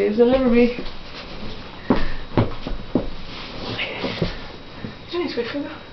There's the livery. Jenny's good for that.